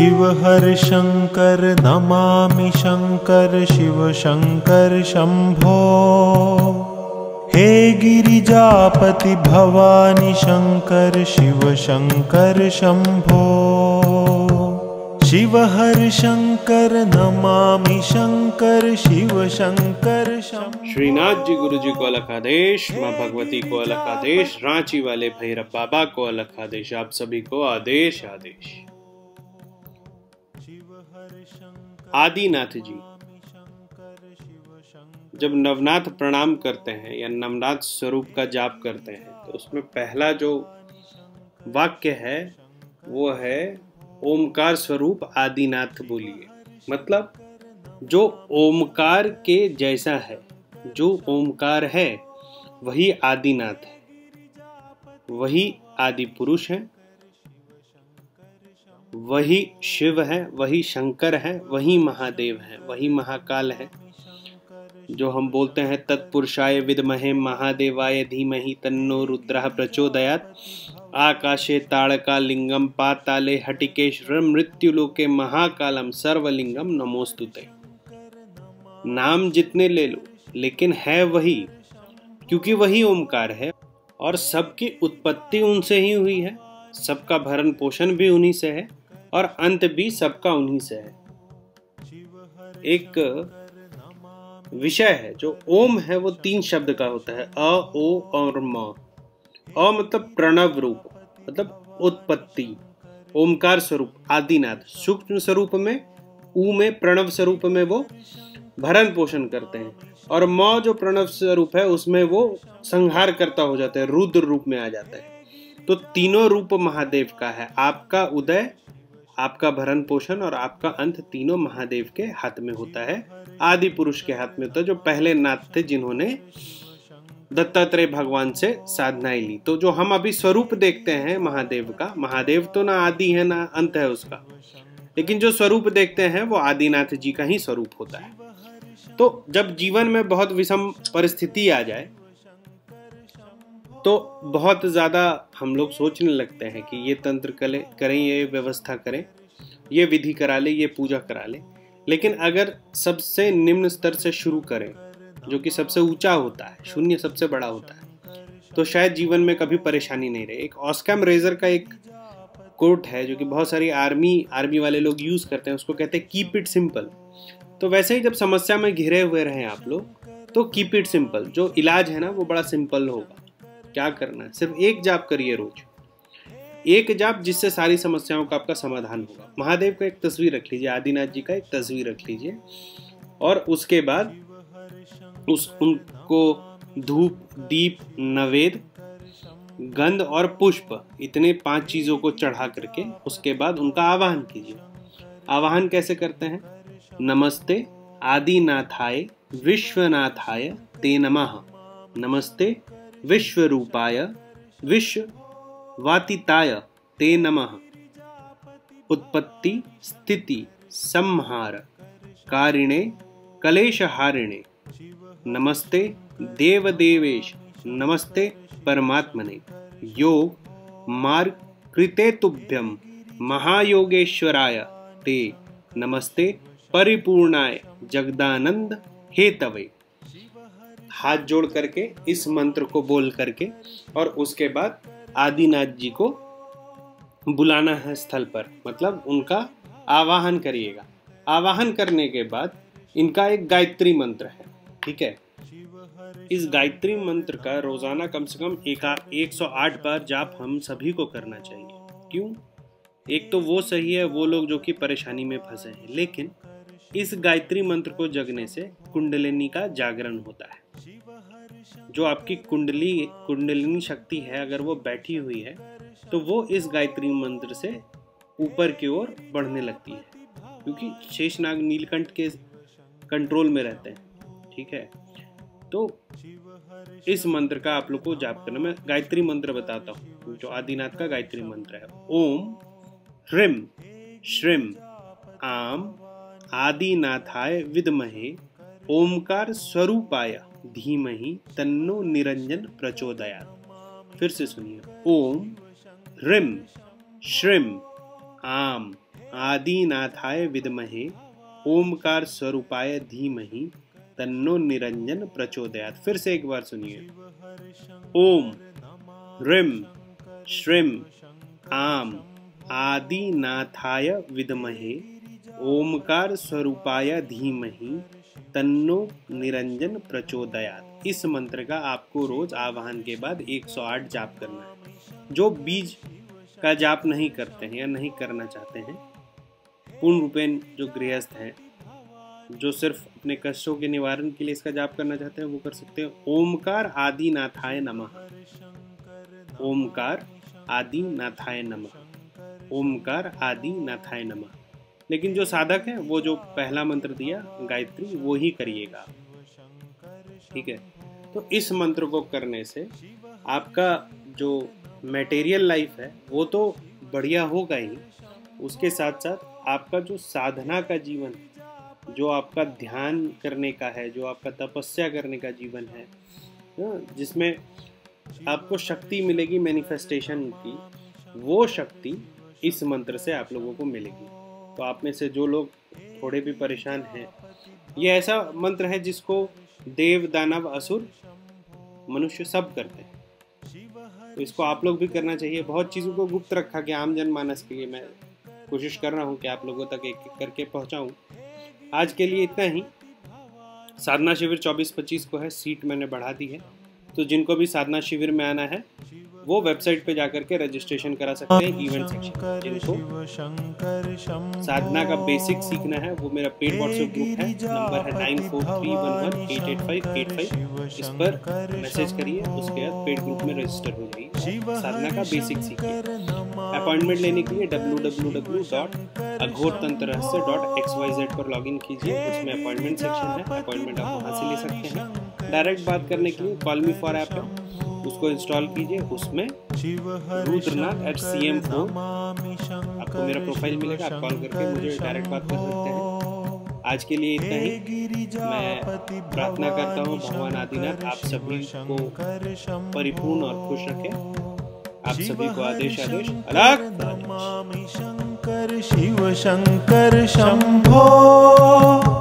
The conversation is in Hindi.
शिव हर शंकर नमामि शंकर शिव शंकर शंभो। हे गिरिजापति भवानी शंकर शिव शंकर शंभो। शिव हर शंकर नमामि शंकर शिव शंकर श्रीनाथ जी गुरु जी को अलग आदेश माँ भगवती को अलग आदेश रांची वाले भैरव बाबा को अलग आदेश आप सभी को आदेश आदेश। आदिनाथ जी, जब नवनाथ प्रणाम करते हैं या नवनाथ स्वरूप का जाप करते हैं तो उसमें पहला जो वाक्य है, वो है, ओमकार स्वरूप आदिनाथ बोलिए। मतलब जो ओमकार के जैसा है, जो ओमकार है, वही आदिनाथ है, वही आदि पुरुष है वही शिव है, वही शंकर है, वही महादेव है, वही महाकाल है, जो हम बोलते हैं तत्पुरुषाय विदमहे महादेवाय धीमहि तन्नो रुद्र प्रचोदयात। आकाशे ताड़का लिंगम पाताले हटिकेश्वर मृत्युलोके महाकालम सर्वलिंगम नमोस्तुते। नाम जितने ले लो, लेकिन है वही, क्योंकि वही ओमकार है, और सबकी उत्पत्ति उनसे ही हुई है, सबका भरण पोषण भी उन्हीं से है। और अंत भी सबका उन्हीं से है। एक विषय है, जो ओम है, वो तीन शब्द का होता है, अ, ओ और म। अ मतलब प्रणव रूप मतलब उत्पत्ति, ओमकार स्वरूप आदिनाथ सूक्ष्म स्वरूप में, ऊ में, प्रणव स्वरूप में वो भरण पोषण करते हैं। और म जो प्रणव स्वरूप है, उसमें वो संहार करता हो जाता है, रुद्र रूप में आ जाता है। तो तीनों रूप महादेव का है, आपका उदय आपका भरण पोषण और आपका अंत तीनों महादेव के हाथ में होता है। आदि पुरुष के हाथ में होता है, जो पहले नाथ थे, जिन्होंने दत्तात्रेय भगवान से साधनाएँ ली। तो जो हम अभी स्वरूप देखते हैं महादेव का, महादेव तो ना आदि है, ना अंत है उसका। लेकिन जो स्वरूप देखते हैं, वो आदिनाथ जी का ही स्वरूप होता है। तो जब जीवन में बहुत विषम परिस्थिति आ जाए तो बहुत ज़्यादा हम लोग सोचने लगते हैं कि ये तंत्र कले, करें, ये व्यवस्था करें, ये विधि करा ले, ये पूजा करा ले। लेकिन अगर सबसे निम्न स्तर से शुरू करें, जो कि सबसे ऊँचा होता है, शून्य सबसे बड़ा होता है तो शायद जीवन में कभी परेशानी नहीं रहे। एक ऑस्कैम रेजर का एक कोट है, जो कि बहुत सारी आर्मी आर्मी वाले लोग यूज़ करते हैं, उसको कहते हैं कीप इट सिंपल तो वैसे ही जब समस्या में घिरे हुए रहे आप लोग तो कीप इट सिंपल जो इलाज है ना, वो बड़ा सिंपल होगा। क्या करना है? सिर्फ़ एक जाप करिए रोज। एक जाप जिससे सारी समस्याओं का आपका समाधान होगा। महादेव का एक तस्वीर रख लीजिए, आदिनाथ जी का एक तस्वीर रख लीजिए। और उसके बाद उस, उनको धूप, दीप, नवेद, गंध और पुष्प, इतने पाँच चीज़ों को चढ़ा करके उसके बाद उनका आवाहन कीजिए। आवाहन कैसे करते हैं? नमस्ते, आदिनाथाय, विश्वनाथाय, ते नमः। नमस्ते विश्वरूपाय, विश्ववातिताय ते नमः। उत्पत्ति, स्थिति, संहार, कारिणे, कलेशहारिणे, नमस्ते, देवदेवेश, नमस्ते, परमात्मने। योग, मार्ग कृते तुभ्यम महायोगेश्वराय, ते नमस्ते, परिपूर्णाय, जगदानंद, हेतवे। हाथ जोड़ करके, इस मंत्र को बोल करके, और उसके बाद आदिनाथ जी को बुलाना है स्थल पर। मतलब उनका आवाहन करिएगा। आवाहन करने के बाद इनका एक गायत्री मंत्र है, ठीक है? इस गायत्री मंत्र का रोज़ाना कम से कम एक सौ आठ बार जाप हम सभी को करना चाहिए। क्यों? एक तो वो सही है, वो लोग जो कि परेशानी में फंसे हैं। लेकिन इस गायत्री मंत्र को जगने से कुंडलिनी का जागरण होता है। जो आपकी कुंडली, कुंडलिनी शक्ति है, अगर वो बैठी हुई है तो वो इस गायत्री मंत्र से ऊपर की ओर बढ़ने लगती है, क्योंकि शेषनाग नीलकंठ के कंट्रोल में रहते हैं, ठीक है? तो इस मंत्र का आप लोग को जाप करना। मैं गायत्री मंत्र बताता हूँ जो आदिनाथ का गायत्री मंत्र है। ओम ह्रीम श्रीम आम आदिनाथाय विदमहे ओमकार स्वरूपाय। धीमहि तन्नो निरंजन प्रचोदयात। फिर से सुनिए। ओम ह्रीम श्रीम आम आदिनाथाय विद्महे ओमकार स्वरूपाय धीमहि तन्नो निरंजन प्रचोदयात। फिर से एक बार सुनिए। ओम रिम श्रिम आम आदिनाथाय विद्महे ओमकार स्वरूपाय धीमहि तन्नो निरंजन प्रचोदयात। इस मंत्र का आपको रोज आवाहन के बाद 108 जाप करना है। जो बीज का जाप नहीं करते हैं या नहीं करना चाहते हैं, पूर्ण रूपेण जो गृहस्थ हैं, जो सिर्फ़ अपने कष्टों के निवारण के लिए इसका जाप करना चाहते हैं, वो कर सकते हैं। ओमकार आदि नाथाय नमः। ओमकार आदि नाथाय नमः। ओमकार आदि नाथाय नमः। लेकिन जो साधक है वो जो पहला मंत्र दिया गायत्री वो ही करिएगा। ठीक है? तो इस मंत्र को करने से आपका जो मटेरियल लाइफ है वो तो बढ़िया होगा ही। उसके साथ साथ आपका जो साधना का जीवन जो आपका ध्यान करने का है जो आपका तपस्या करने का जीवन है हाँ, जिसमें आपको शक्ति मिलेगी मैनिफेस्टेशन की वो शक्ति इस मंत्र से आप लोगों को मिलेगी। तो आप में से जो लोग थोड़े भी परेशान हैं। ये ऐसा मंत्र है जिसको देव, दानव, असुर, मनुष्य सब करते हैं। तो इसको आप लोग भी करना चाहिए। बहुत चीज़ों को गुप्त रखा गया आम जनमानस के लिए। मैं कोशिश कर रहा हूँ कि आप लोगों तक एक एक करके पहुँचाऊँ। आज के लिए इतना ही। साधना शिविर 24-25 को है। सीट मैंने बढ़ा दी है। तो जिनको भी साधना शिविर में आना है वो वेबसाइट पे जाकर के रजिस्ट्रेशन करा सकते हैं इवेंट सेक्शन जिनको साधना का बेसिक सीखना है वो मेरा पेड व्हाट्सएप ग्रुप है नंबर है nine four three one one eight eight five eight five इस पर मैसेज करिए उसके बाद पेड ग्रुप में रजिस्टर हो जाइए। साधना का बेसिक सीखिए। अपॉइंटमेंट लेने के लिए W W W dot Aghor Tantra Rahasya dot X Y Z पर लॉग इन कीजिए उसमें अपॉइंटमेंट सेक्शन है अपॉइंटमेंट आप वहाँ से ले सकते हैं। डायरेक्ट बात करने के लिए कॉल मी फॉर ऐप है। उसको इंस्टॉल कीजिए, उसमें Rudranath at C M four आपको मेरा प्रोफ़ाइल मिलेगा, आप कॉल करके मुझे डायरेक्ट बात कर सकते हैं। आज के लिए इतना ही। मैं प्रार्थना करता हूँ, भगवान आदिनाथ, आप सभी को परिपूर्ण और खुश रखें। आप सभी को आदेश आदेश, अलग। शंकर, शिव शंकर, शंभो।